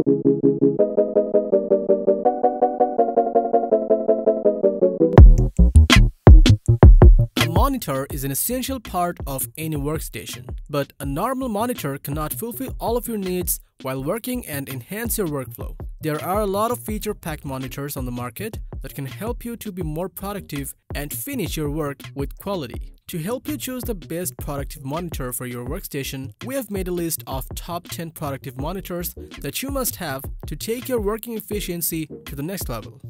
A monitor is an essential part of any workstation, but a normal monitor cannot fulfill all of your needs while working and enhance your workflow. There are a lot of feature-packed monitors on the market that can help you to be more productive and finish your work with quality. To help you choose the best productive monitor for your workstation, we have made a list of top 10 productive monitors that you must have to take your working efficiency to the next level.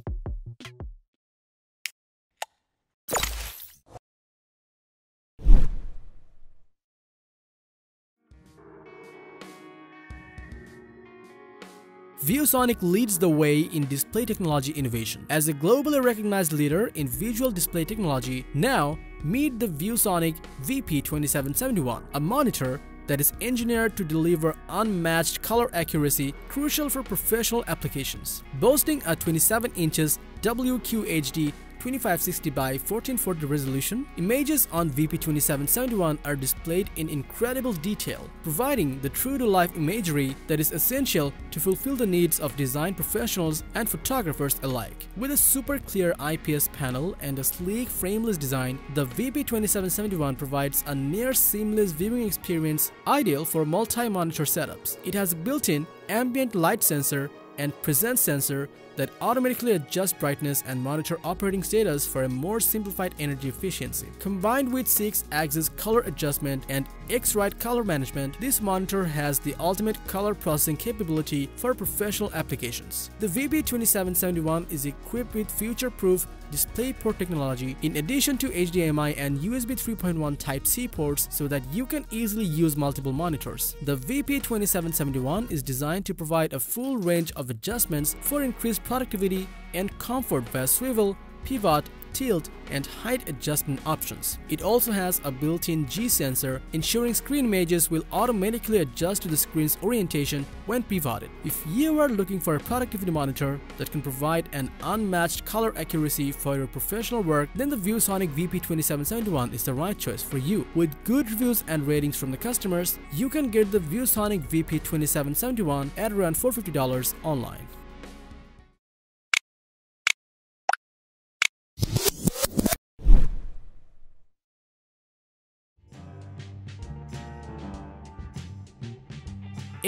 ViewSonic leads the way in display technology innovation. As a globally recognized leader in visual display technology, now meet the ViewSonic VP2771, a monitor that is engineered to deliver unmatched color accuracy crucial for professional applications. Boasting a 27 inches WQHD 2560 by 1440 resolution, images on VP2771 are displayed in incredible detail, providing the true-to-life imagery that is essential to fulfill the needs of design professionals and photographers alike. With a super clear IPS panel and a sleek frameless design, the VP2771 provides a near seamless viewing experience ideal for multi-monitor setups. It has a built-in ambient light sensor and presence sensor that automatically adjust brightness and monitor operating status for a more simplified energy efficiency. Combined with 6-axis color adjustment and X-Rite color management, this monitor has the ultimate color processing capability for professional applications. The VP2771 is equipped with future-proof DisplayPort technology in addition to HDMI and USB 3.1 Type-C ports so that you can easily use multiple monitors. The VP2771 is designed to provide a full range of adjustments for increased productivity and comfort via swivel, pivot, tilt, and height adjustment options. It also has a built-in G sensor, ensuring screen images will automatically adjust to the screen's orientation when pivoted. If you are looking for a productivity monitor that can provide an unmatched color accuracy for your professional work, then the ViewSonic VP2771 is the right choice for you. With good reviews and ratings from the customers, you can get the ViewSonic VP2771 at around $450 online.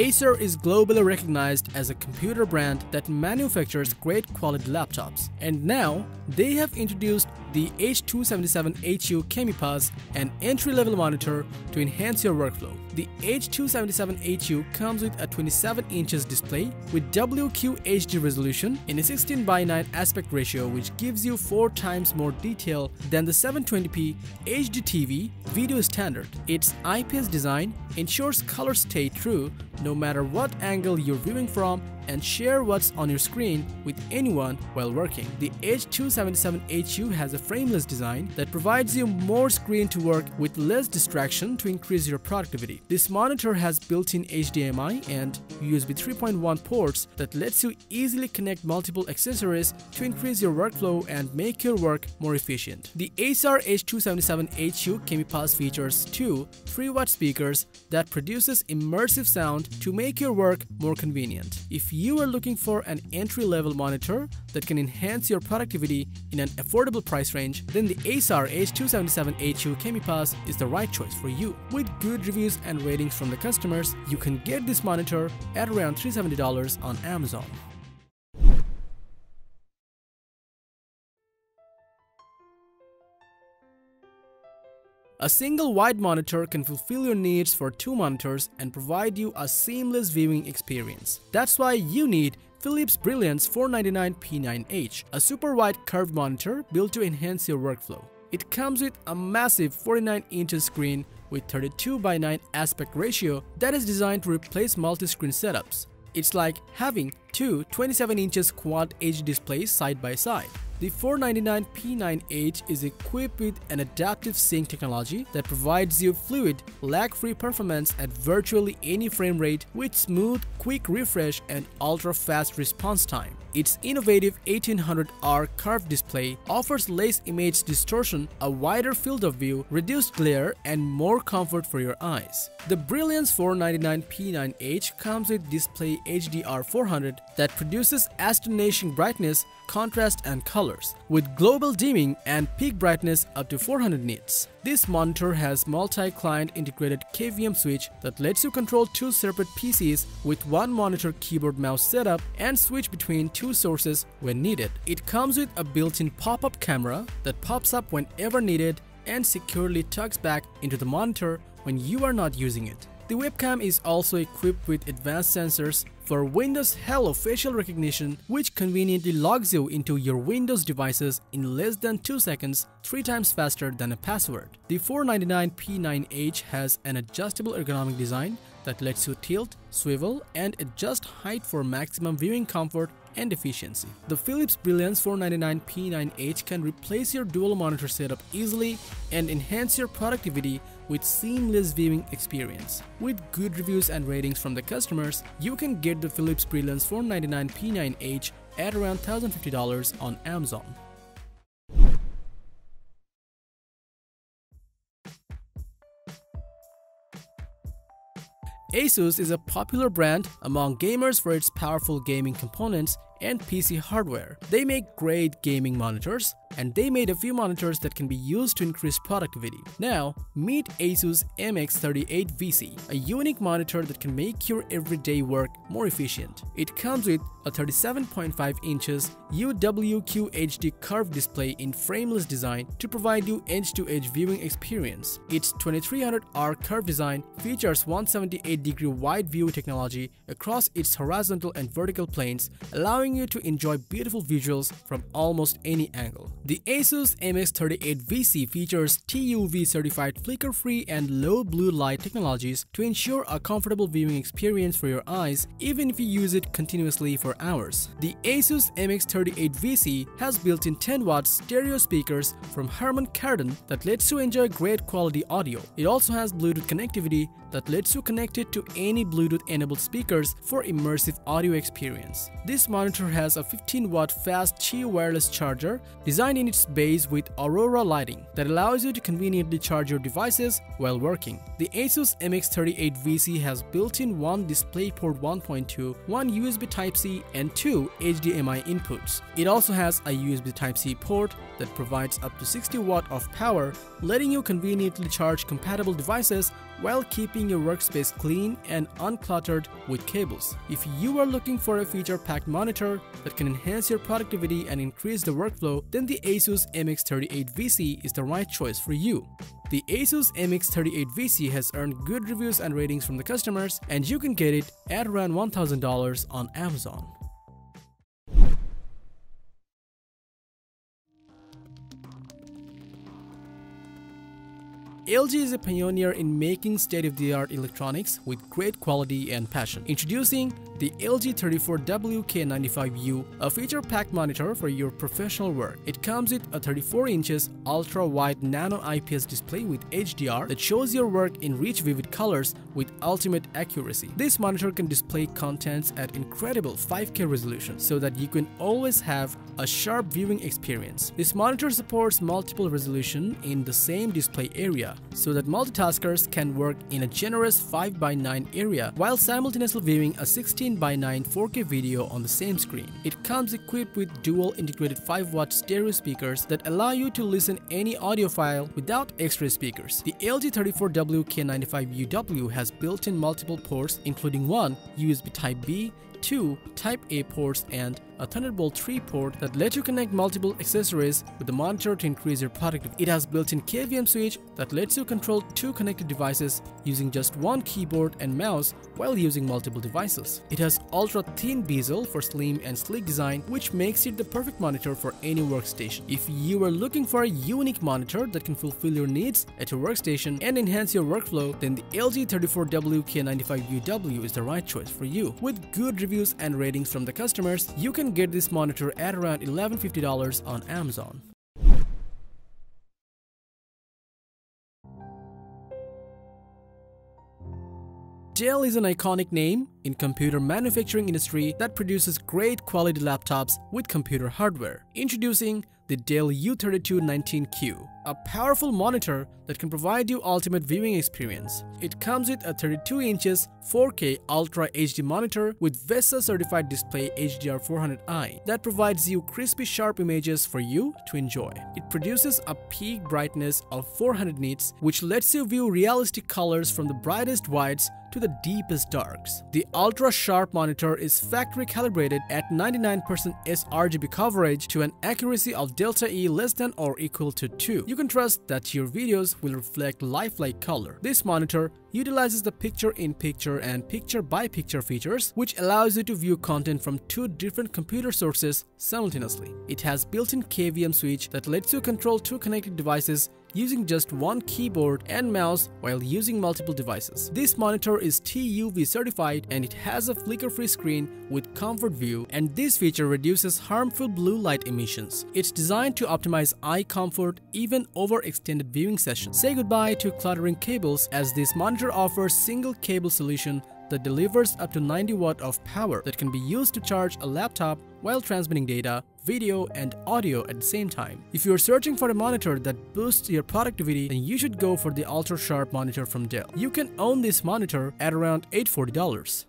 Acer is globally recognized as a computer brand that manufactures great quality laptops. And now, they have introduced the H277HU kmipuz, an entry-level monitor to enhance your workflow. The H277HU comes with a 27 inches display with WQHD resolution in a 16 by 9 aspect ratio which gives you 4 times more detail than the 720p HDTV video standard. Its IPS design ensures colors stay true no matter what angle you're viewing from and share what's on your screen with anyone while working. The H277HU has a frameless design that provides you more screen to work with less distraction to increase your productivity. This monitor has built-in HDMI and USB 3.1 ports that lets you easily connect multiple accessories to increase your workflow and make your work more efficient. The Acer H277HU kmipuz features two 3-watt speakers that produces immersive sound to make your work more convenient. If you are looking for an entry-level monitor that can enhance your productivity in an affordable price range, then the Acer H277HU kmipuz is the right choice for you. With good reviews and ratings from the customers, you can get this monitor at around $370 on Amazon. A single wide monitor can fulfill your needs for two monitors and provide you a seamless viewing experience. That's why you need Philips Brilliance 499P9H, a super wide curved monitor built to enhance your workflow. It comes with a massive 49 inches screen with 32 by 9 aspect ratio that is designed to replace multi-screen setups. It's like having two 27 inches quad HD displays side by side. The 499P9H is equipped with an adaptive sync technology that provides you fluid, lag-free performance at virtually any frame rate with smooth, quick refresh and ultra-fast response time. Its innovative 1800R curved display offers less image distortion, a wider field of view, reduced glare, and more comfort for your eyes. The Brilliance 499P9H comes with display HDR 400 that produces astonishing brightness, contrast, and colors, with global dimming and peak brightness up to 400 nits. This monitor has multi-client integrated KVM switch that lets you control two separate PCs with one monitor keyboard mouse setup and switch between two sources when needed. It comes with a built-in pop-up camera that pops up whenever needed and securely tucks back into the monitor when you are not using it. The webcam is also equipped with advanced sensors for Windows Hello facial recognition which conveniently logs you into your Windows devices in less than 2 seconds, 3 times faster than a password. The 499P9H has an adjustable ergonomic design that lets you tilt, swivel, and adjust height for maximum viewing comfort and efficiency. The Philips Brilliance 499P9H can replace your dual monitor setup easily and enhance your productivity with seamless viewing experience. With good reviews and ratings from the customers, you can get the Philips Brilliance 499P9H at around $1,050 on Amazon. Asus is a popular brand among gamers for its powerful gaming components and PC hardware. They make great gaming monitors, and they made a few monitors that can be used to increase productivity. Now, meet Asus MX38VC, a unique monitor that can make your everyday work more efficient. It comes with a 37.5 inches UWQHD curved display in frameless design to provide you edge-to-edge -edge viewing experience. Its 2300R curved design features 178 degree wide view technology across its horizontal and vertical planes, allowing you to enjoy beautiful visuals from almost any angle. The Asus MX38VC features TUV certified flicker-free and low blue light technologies to ensure a comfortable viewing experience for your eyes even if you use it continuously for hours. The Asus MX38VC has built-in 10 watt stereo speakers from Harman Kardon that lets you enjoy great quality audio. It also has Bluetooth connectivity that lets you connect it to any Bluetooth enabled speakers for immersive audio experience. This monitor has a 15 watt fast Qi wireless charger designed in its base with Aurora lighting that allows you to conveniently charge your devices while working. The Asus MX38VC has built-in one DisplayPort 1.2, one USB Type-C and two HDMI inputs. It also has a USB Type-C port that provides up to 60 watt of power, letting you conveniently charge compatible devices while keeping your workspace clean and uncluttered with cables. If you are looking for a feature-packed monitor that can enhance your productivity and increase the workflow, then the Asus MX38VC is the right choice for you. The Asus MX38VC has earned good reviews and ratings from the customers, and you can get it at around $1,000 on Amazon. LG is a pioneer in making state-of-the-art electronics with great quality and passion. Introducing the LG 34WK95U, a feature-packed monitor for your professional work. It comes with a 34 inches ultra-wide nano IPS display with HDR that shows your work in rich vivid colors with ultimate accuracy. This monitor can display contents at incredible 5K resolution so that you can always have a sharp viewing experience. This monitor supports multiple resolution in the same display area so that multitaskers can work in a generous 5x9 area while simultaneously viewing a 16 by 9 4K video on the same screen. It comes equipped with dual integrated 5 watt stereo speakers that allow you to listen any audio file without extra speakers. The LG34WK95UW has built-in multiple ports including one USB Type-B, two Type-A ports and a Thunderbolt 3 port that lets you connect multiple accessories with the monitor to increase your productivity. It has built-in KVM switch that lets you control two connected devices using just one keyboard and mouse while using multiple devices. It has ultra-thin bezel for slim and sleek design which makes it the perfect monitor for any workstation. If you are looking for a unique monitor that can fulfill your needs at your workstation and enhance your workflow, then the LG 34WK95UW is the right choice for you. With good reviews and ratings from the customers, you can get this monitor at around $1150 on Amazon. Dell is an iconic name in computer manufacturing industry that produces great quality laptops with computer hardware. Introducing the Dell U3219Q, a powerful monitor that can provide you ultimate viewing experience. It comes with a 32 inches 4K Ultra HD monitor with VESA certified display HDR400i that provides you crispy sharp images for you to enjoy. It produces a peak brightness of 400 nits which lets you view realistic colors from the brightest whites to the deepest darks. The ultra-sharp monitor is factory calibrated at 99% sRGB coverage to an accuracy of delta E less than or equal to 2. You can trust that your videos will reflect lifelike color. This monitor utilizes the picture-in-picture -picture and picture-by-picture -picture features, which allows you to view content from two different computer sources simultaneously. It has built-in KVM switch that lets you control two connected devices using just one keyboard and mouse while using multiple devices. This monitor is TUV certified and it has a flicker-free screen with comfort view and this feature reduces harmful blue light emissions. It's designed to optimize eye comfort even over extended viewing sessions. Say goodbye to cluttering cables as this monitor offers single cable solution that delivers up to 90 watt of power that can be used to charge a laptop while transmitting data, video, and audio at the same time. If you are searching for a monitor that boosts your productivity, then you should go for the Ultra Sharp monitor from Dell. You can own this monitor at around $840.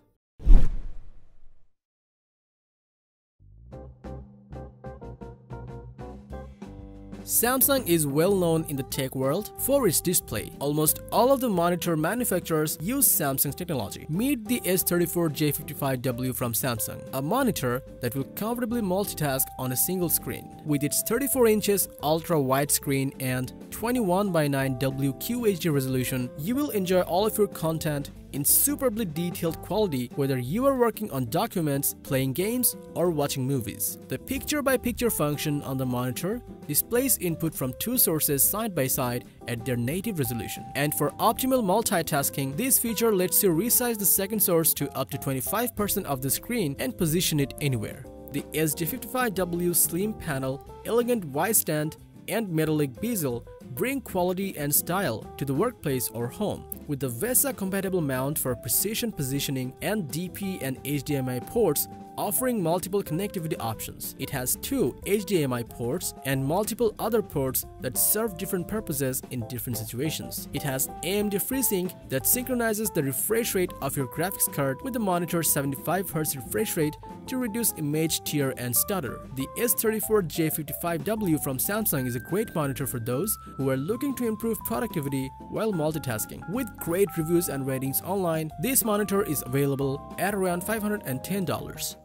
Samsung is well known in the tech world for its display. Almost all of the monitor manufacturers use Samsung's technology. Meet the S34J55W from Samsung, a monitor that will comfortably multitask on a single screen. With its 34 inches ultra-wide screen and 21 by 9 WQHD resolution, you will enjoy all of your content in superbly detailed quality whether you are working on documents, playing games, or watching movies. The picture-by-picture -picture function on the monitor displays input from two sources side by side at their native resolution. And for optimal multitasking, this feature lets you resize the second source to up to 25% of the screen and position it anywhere. The SJ55W slim panel, elegant wide stand, and metallic bezel bring quality and style to the workplace or home. With the VESA compatible mount for precision positioning and DP and HDMI ports, offering multiple connectivity options. It has two HDMI ports and multiple other ports that serve different purposes in different situations. It has AMD FreeSync that synchronizes the refresh rate of your graphics card with the monitor's 75Hz refresh rate to reduce image tear and stutter. The S34J55W from Samsung is a great monitor for those who are looking to improve productivity while multitasking. With great reviews and ratings online, this monitor is available at around $510.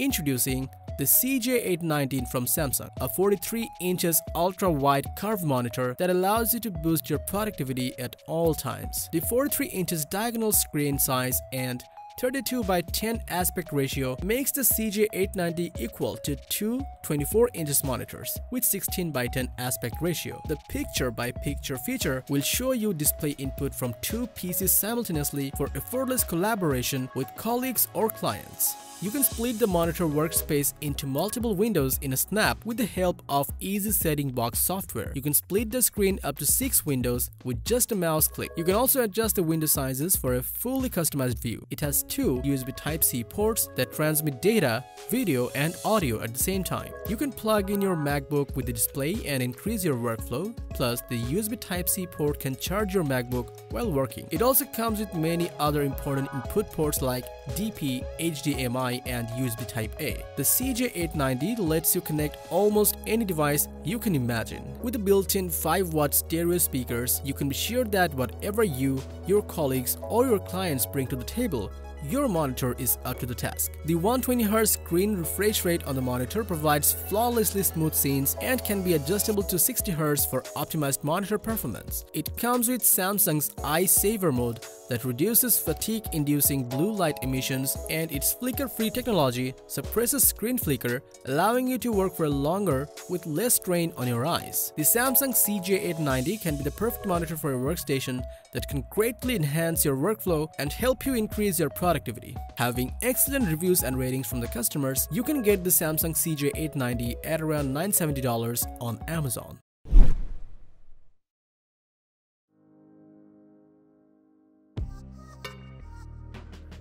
Introducing the CJ890 from Samsung, a 43 inches ultra-wide curved monitor that allows you to boost your productivity at all times. The 43 inches diagonal screen size and 32 by 10 aspect ratio makes the CJ890 equal to two 24 inches monitors with 16 by 10 aspect ratio. The picture by picture feature will show you display input from two PCs simultaneously for effortless collaboration with colleagues or clients. You can split the monitor workspace into multiple windows in a snap with the help of easy setting box software. You can split the screen up to 6 windows with just a mouse click. You can also adjust the window sizes for a fully customized view. It has two USB Type-C ports that transmit data, video and audio at the same time. You can plug in your MacBook with the display and increase your workflow. Plus, the USB Type-C port can charge your MacBook while working. It also comes with many other important input ports like DP, HDMI, and USB Type-A. The CJ890 lets you connect almost any device you can imagine. With the built-in 5-watt stereo speakers, you can be sure that whatever you, your colleagues, or your clients bring to the table, your monitor is up to the task. The 120Hz screen refresh rate on the monitor provides flawlessly smooth scenes and can be adjustable to 60Hz for optimized monitor performance. It comes with Samsung's Eye Saver mode that reduces fatigue-inducing blue light emissions and its flicker-free technology suppresses screen flicker, allowing you to work for longer with less strain on your eyes. The Samsung CJ890 can be the perfect monitor for your workstation that can greatly enhance your workflow and help you increase your productivity. Having excellent reviews and ratings from the customers, you can get the Samsung CJ890 at around $970 on Amazon.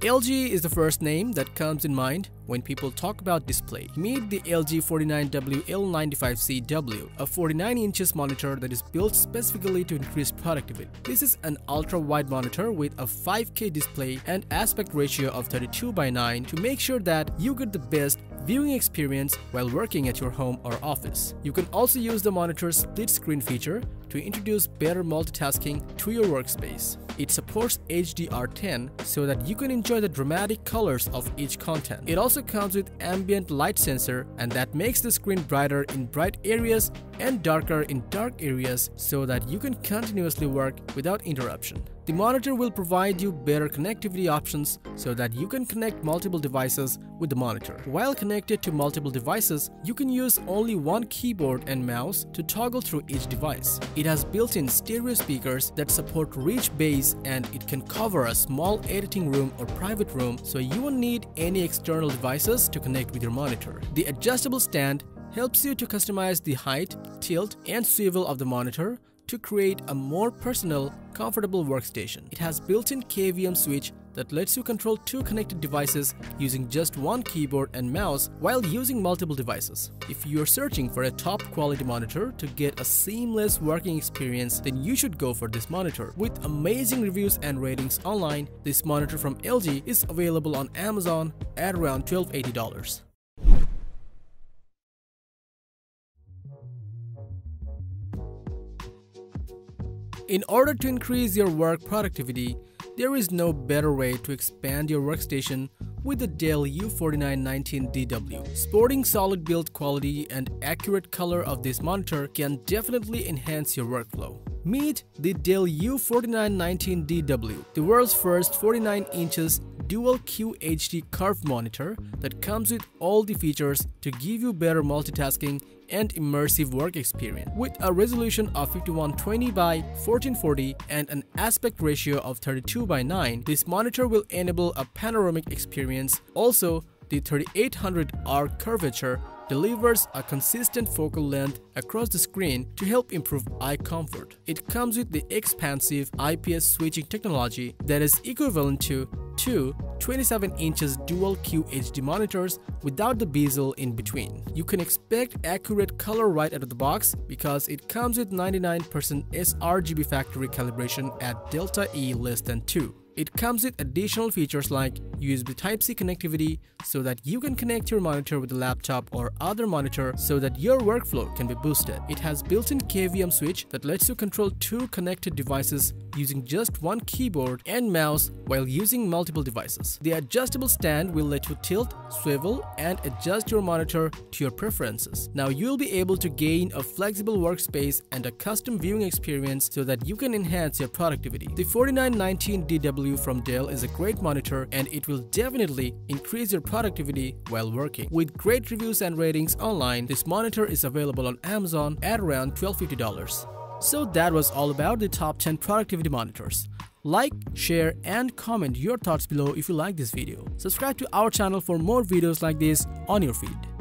LG is the first name that comes in mind when people talk about display. Meet the LG 49WL95CW, a 49 inches monitor that is built specifically to increase productivity. This is an ultra-wide monitor with a 5K display and aspect ratio of 32 by 9 to make sure that you get the best viewing experience while working at your home or office. You can also use the monitor's split screen feature to introduce better multitasking to your workspace. It supports HDR10 so that you can enjoy the dramatic colors of each content. It also comes with ambient light sensor and that makes the screen brighter in bright areas and darker in dark areas so that you can continuously work without interruption. The monitor will provide you better connectivity options so that you can connect multiple devices with the monitor. While connected to multiple devices, you can use only one keyboard and mouse to toggle through each device. It has built-in stereo speakers that support rich bass and it can cover a small editing room or private room so you won't need any external devices to connect with your monitor. The adjustable stand helps you to customize the height, tilt, and swivel of the monitor to create a more personal, comfortable workstation. It has built-in KVM switch that lets you control two connected devices using just one keyboard and mouse while using multiple devices. If you're searching for a top quality monitor to get a seamless working experience, then you should go for this monitor. With amazing reviews and ratings online, this monitor from LG is available on Amazon at around $1280. In order to increase your work productivity, there is no better way to expand your workstation with the Dell U4919DW. Sporting solid build quality and accurate color of this monitor can definitely enhance your workflow. Meet the Dell U4919DW, the world's first 49 inches dual QHD curved monitor that comes with all the features to give you better multitasking and immersive work experience. With a resolution of 5120 by 1440 and an aspect ratio of 32 by 9, this monitor will enable a panoramic experience. Also, the 3800R curvature delivers a consistent focal length across the screen to help improve eye comfort. It comes with the expansive IPS switching technology that is equivalent to two 27 inches dual QHD monitors without the bezel in between. You can expect accurate color right out of the box because it comes with 99% sRGB factory calibration at delta E less than 2. It comes with additional features like USB Type-C connectivity so that you can connect your monitor with a laptop or other monitor so that your workflow can be boosted. It has built-in KVM switch that lets you control two connected devices using just one keyboard and mouse while using multiple devices. The adjustable stand will let you tilt, swivel, and adjust your monitor to your preferences. Now you'll be able to gain a flexible workspace and a custom viewing experience so that you can enhance your productivity. The 4919DW from Dell is a great monitor and it will definitely increase your productivity while working. With great reviews and ratings online, this monitor is available on Amazon at around $1250. So that was all about the top 10 productivity monitors. Like, share and comment your thoughts below if you like this video. Subscribe to our channel for more videos like this on your feed.